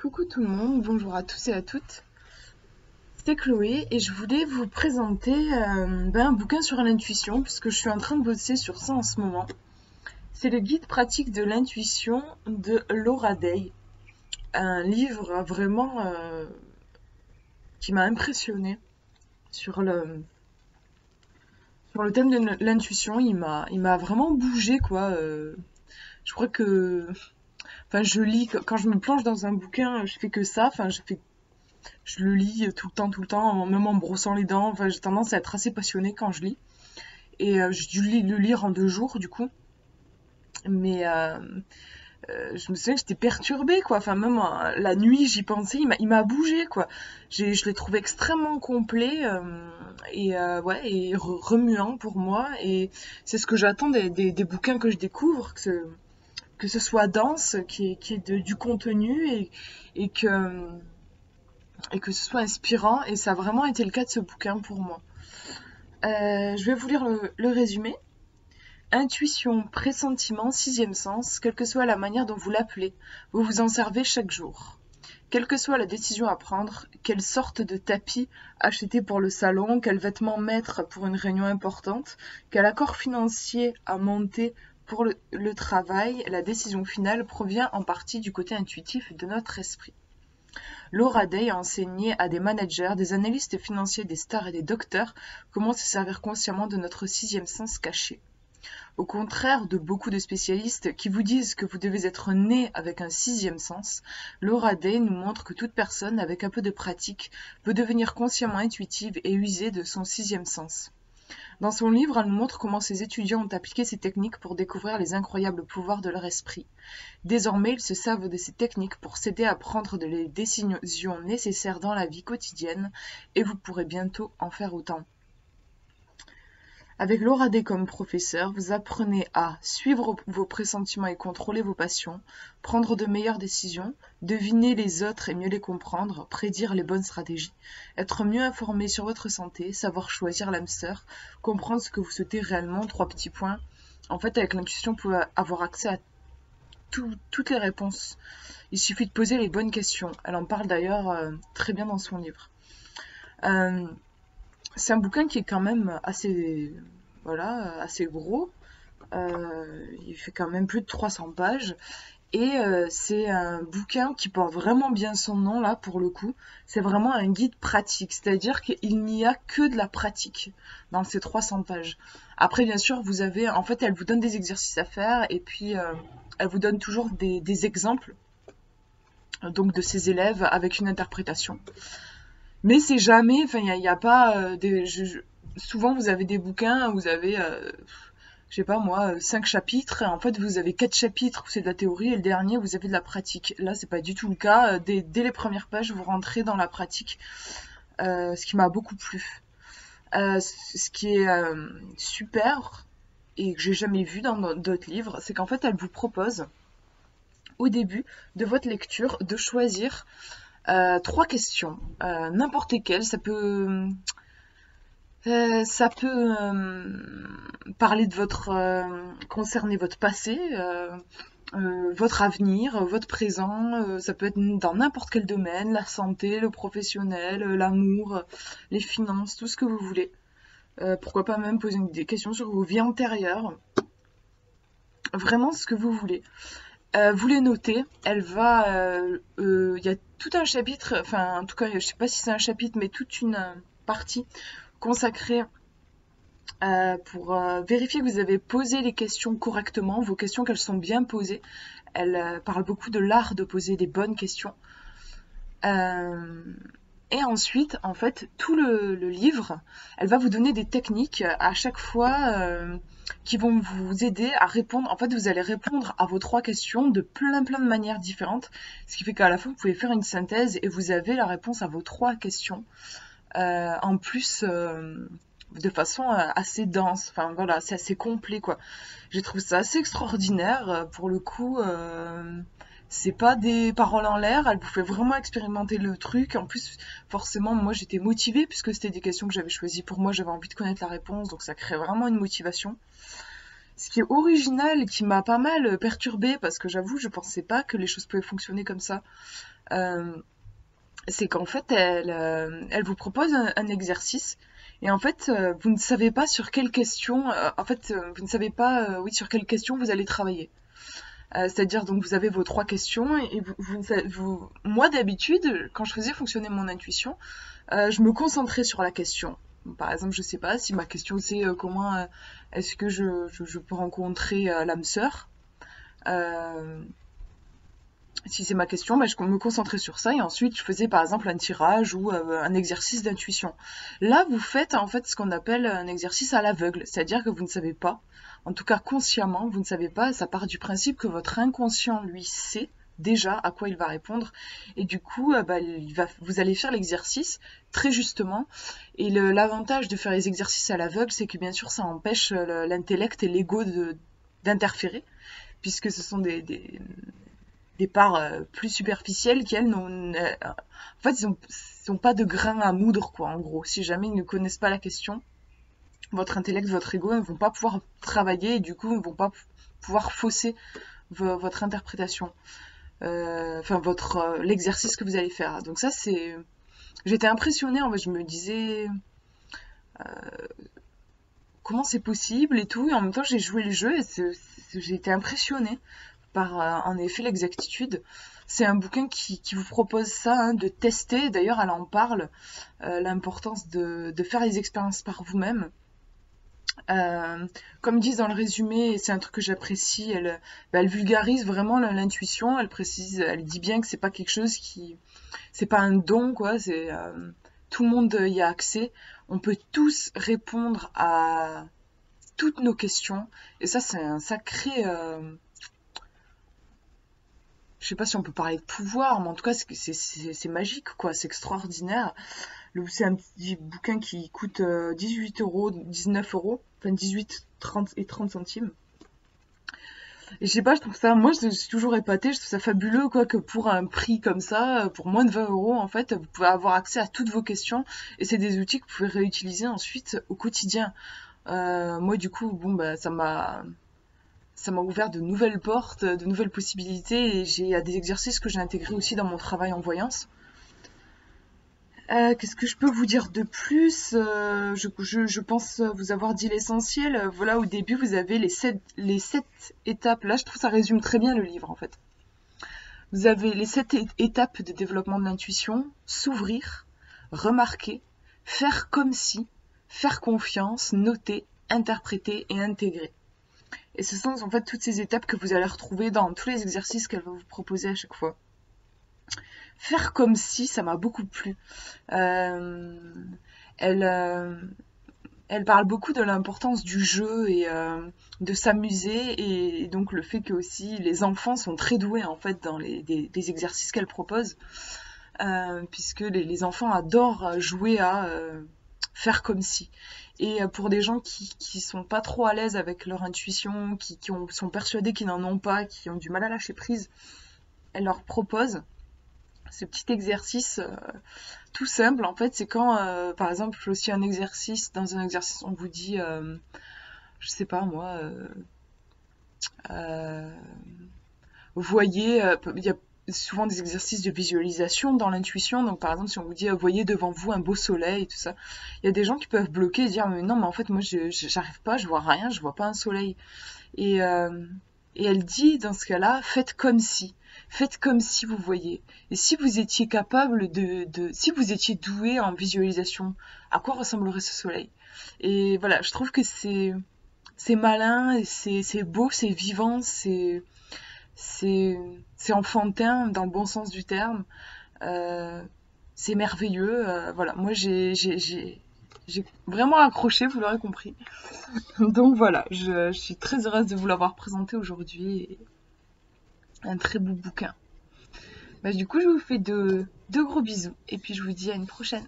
Coucou tout le monde, bonjour à tous et à toutes. C'est Chloé et je voulais vous présenter euh, ben, un bouquin sur l'intuition puisque je suis en train de bosser sur ça en ce moment. C'est le guide pratique de l'intuition de Laura Day. Un livre vraiment euh, qui m'a impressionné sur le, sur le thème de l'intuition. Il m'a, vraiment bougé quoi. Euh, je crois que Enfin, je lis, quand je me plonge dans un bouquin, je fais que ça. Enfin, je fais, je le lis tout le temps, tout le temps, même en brossant les dents. Enfin, j'ai tendance à être assez passionnée quand je lis. Et euh, j'ai dû le lire en deux jours, du coup. Mais euh, euh, je me souviens que j'étais perturbée, quoi. Enfin, même la nuit, j'y pensais, il m'a bougé, quoi. Je l'ai trouvé extrêmement complet et, ouais, et remuant pour moi. Et c'est ce que j'attends des, des, bouquins que je découvre. Que que ce soit dense, qui est, est du contenu et, que, ce soit inspirant. Et ça a vraiment été le cas de ce bouquin pour moi. Euh, je vais vous lire le, résumé. Intuition, pressentiment, sixième sens, quelle que soit la manière dont vous l'appelez, vous vous en servez chaque jour. Quelle que soit la décision à prendre, quelle sorte de tapis acheter pour le salon, quel vêtement mettre pour une réunion importante, quel accord financier à monter pour le, travail, la décision finale provient en partie du côté intuitif de notre esprit. Laura Day a enseigné à des managers, des analystes financiers, des stars et des docteurs comment se servir consciemment de notre sixième sens caché. Au contraire de beaucoup de spécialistes qui vous disent que vous devez être né avec un sixième sens, Laura Day nous montre que toute personne avec un peu de pratique peut devenir consciemment intuitive et user de son sixième sens. Dans son livre, elle montre comment ses étudiants ont appliqué ces techniques pour découvrir les incroyables pouvoirs de leur esprit. Désormais, ils se servent de ces techniques pour s'aider à prendre les décisions nécessaires dans la vie quotidienne et vous pourrez bientôt en faire autant. Avec Laura D comme professeur, vous apprenez à suivre vos pressentiments et contrôler vos passions, prendre de meilleures décisions, deviner les autres et mieux les comprendre, prédire les bonnes stratégies, être mieux informé sur votre santé, savoir choisir l'âme sœur, comprendre ce que vous souhaitez réellement, trois petits points. En fait, avec l'intuition, vous pouvez avoir accès à toutes les réponses. Il suffit de poser les bonnes questions. Elle en parle d'ailleurs euh, très bien dans son livre. Euh, c'est un bouquin qui est quand même assez, gros. Euh, il fait quand même plus de 300 pages. Et euh, c'est un bouquin qui porte vraiment bien son nom là pour le coup. C'est vraiment un guide pratique, c'est-à-dire qu'il n'y a que de la pratique dans ces 300 pages. Après bien sûr vous avez, en fait elle vous donne des exercices à faire et puis euh, elle vous donne toujours des, des exemples donc de ses élèves avec une interprétation. Mais c'est jamais, enfin, il n'y a, pas euh, souvent, vous avez des bouquins, vous avez, euh, je sais pas moi, cinq chapitres. En fait, vous avez quatre chapitres où c'est de la théorie et le dernier, vous avez de la pratique. Là, c'est pas du tout le cas. Dès, les premières pages, vous rentrez dans la pratique, euh, ce qui m'a beaucoup plu. ce qui est super et que j'ai jamais vu dans d'autres livres, c'est qu'en fait, elle vous propose au début de votre lecture de choisir euh, trois questions, euh, n'importe lesquelles, ça peut, euh, ça peut parler de votre, concerner votre passé, votre avenir, votre présent, ça peut être dans n'importe quel domaine, la santé, le professionnel, l'amour, les finances, tout ce que vous voulez. pourquoi pas même poser des questions sur vos vies antérieures. Vraiment ce que vous voulez. Euh, vous les notez. Elle va, euh, euh, il y a tout un chapitre, enfin en tout cas, je sais pas si c'est un chapitre, mais toute une partie consacrée pour vérifier que vous avez posé les questions correctement, vos questions qu'elles sont bien posées. Elle parle beaucoup de l'art de poser des bonnes questions. Et ensuite, en fait, tout le, livre, elle va vous donner des techniques à chaque fois euh, qui vont vous aider à répondre. En fait, vous allez répondre à vos trois questions de plein plein de manières différentes, ce qui fait qu'à la fin, vous pouvez faire une synthèse et vous avez la réponse à vos trois questions. Euh, en plus, euh, de façon assez dense. Enfin voilà, c'est assez complet quoi. J'ai trouvé ça assez extraordinaire pour le coup c'est pas des paroles en l'air, elle vous fait vraiment expérimenter le truc. En plus, forcément, moi j'étais motivée puisque c'était des questions que j'avais choisies pour moi, j'avais envie de connaître la réponse, donc ça crée vraiment une motivation. ce qui est original qui m'a pas mal perturbée, parce que j'avoue, je pensais pas que les choses pouvaient fonctionner comme ça, euh, c'est qu'en fait, elle, euh, vous propose un, exercice. Et en fait, euh, vous ne savez pas sur quelle question, en fait, vous ne savez pas, oui, sur quelle question vous allez travailler. C'est-à-dire, donc, vous avez vos trois questions et vous, vous, vous moi, d'habitude, quand je faisais fonctionner mon intuition, je me concentrais sur la question. Par exemple, je sais pas si ma question c'est euh, comment euh, est-ce que je, je, peux rencontrer euh, l'âme sœur. Si c'est ma question, je me concentrais sur ça et ensuite je faisais par exemple un tirage ou un exercice d'intuition. Là, vous faites en fait ce qu'on appelle un exercice à l'aveugle, c'est-à-dire que vous ne savez pas, en tout cas consciemment, vous ne savez pas, ça part du principe que votre inconscient lui sait déjà à quoi il va répondre. Et du coup, euh, bah, vous allez faire l'exercice très justement. Et l'avantage de faire les exercices à l'aveugle, c'est que bien sûr, ça empêche euh, l'intellect et l'ego d'interférer, puisque ce sont des, parts euh, plus superficielles qui, elles, n'ont... en fait, n'ont pas de grain à moudre, quoi, en gros. Si jamais ils ne connaissent pas la question, votre intellect, votre ego ne vont pas pouvoir travailler et du coup, ne vont pas pouvoir fausser votre interprétation. Euh, enfin votre euh, l'exercice que vous allez faire. Donc ça c'est, j'étais impressionnée en fait, je me disais euh, comment c'est possible et tout, et en même temps j'ai joué le jeu et j'ai été impressionnée par en effet l'exactitude. C'est un bouquin qui, vous propose ça, hein, de tester. D'ailleurs, elle en parle, l'importance de, faire les expériences par vous-même. Euh, comme disent dans le résumé, et c'est un truc que j'apprécie, elle, bah, vulgarise vraiment l'intuition. Elle précise, elle dit bien que c'est pas quelque chose qui, c'est pas un don quoi. C'est euh, tout le monde y a accès. On peut tous répondre à toutes nos questions. Et ça, c'est un sacré. Euh, je sais pas si on peut parler de pouvoir, mais en tout cas, c'est magique, quoi. C'est extraordinaire. C'est un petit bouquin qui coûte 18 euros, 19 euros enfin 18 30 et 30 centimes. Et je sais pas, je trouve ça, moi je suis toujours épatée, je trouve ça fabuleux quoi que pour un prix comme ça, pour moins de 20 euros en fait, vous pouvez avoir accès à toutes vos questions et c'est des outils que vous pouvez réutiliser ensuite au quotidien. Euh, moi du coup, bon bah ça m'a ça m'a ouvert de nouvelles portes, de nouvelles possibilités et j'ai des exercices que j'ai intégrés aussi dans mon travail en voyance. Euh, qu'est-ce que je peux vous dire de plus? Euh, je, pense vous avoir dit l'essentiel. Voilà, au début, vous avez les sept, les sept étapes. Là, je trouve que ça résume très bien le livre, en fait. Vous avez les sept étapes de développement de l'intuition. S'ouvrir, remarquer, faire comme si, faire confiance, noter, interpréter et intégrer. Et ce sont en fait toutes ces étapes que vous allez retrouver dans tous les exercices qu'elle va vous proposer à chaque fois faire comme si, ça m'a beaucoup plu. Euh, elle, euh, elle parle beaucoup de l'importance du jeu et euh, de s'amuser et, donc le fait que aussi les enfants sont très doués en fait dans les des, exercices qu'elle propose, puisque les, enfants adorent jouer à faire comme si. Et pour des gens qui, qui sont pas trop à l'aise avec leur intuition, qui, qui sont persuadés qu'ils n'en ont pas, qui ont du mal à lâcher prise, elle leur propose ce petit exercice euh, tout simple en fait c'est quand euh, par exemple aussi un exercice dans un exercice on vous dit euh, je sais pas moi voyez il y a souvent des exercices de visualisation dans l'intuition. Donc par exemple si on vous dit voyez devant vous un beau soleil tout ça il y a des gens qui peuvent bloquer et dire mais non mais en fait moi j'arrive pas je vois rien je vois pas un soleil. Et et elle dit dans ce cas-là faites comme si. Faites comme si vous voyez. Et si vous étiez capable de, si vous étiez doué en visualisation, à quoi ressemblerait ce soleil? Et voilà, je trouve que c'est, c'est malin, c'est, beau, c'est vivant, c'est, c'est, enfantin dans le bon sens du terme. Euh, c'est merveilleux. Euh, voilà, moi j'ai, vraiment accroché, vous l'aurez compris. Donc voilà, je, suis très heureuse de vous l'avoir présenté aujourd'hui un très beau bouquin. Bah, du coup, je vous fais de, de gros bisous et puis je vous dis à une prochaine.